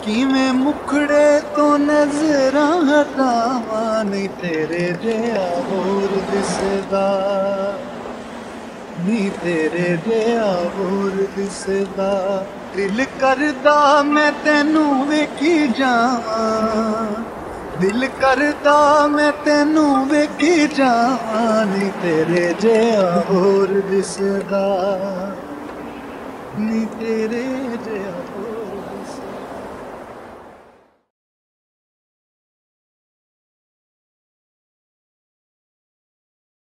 ਨਜ਼ਰਾਂ ਹਟਾਵਾਂ ਕਿਵੇਂ ਮੁਖੜੇ ਤੋਂ ਨਜ਼ਰਾਂ ਹਟਾਵਾਂ ਨਹੀਂ ਤੇਰੇ ਜਿਹਾ ਹੋਰ ਦਿਸਦਾ ਨੀ ਤੇਰੇ ਜਿਹਾ ਹੋਰ ਦਿਸਦਾ ਦਿਲ ਕਰਦਾ ਮੈਂ ਤੈਨੂੰ ਵੇਖੀ ਜਾਵਾਂ ਦਿਲ ਕਰਦਾ ਮੈਂ ਤੈਨੂੰ ਵੇਖੀ ਜਾਵਾਂ ਨੀ ਤੇਰੇ ਜਿਹਾ ਹੋਰ ਦਿਸਦਾ ਨੀ ਤੇਰੇ ਜਿਹਾ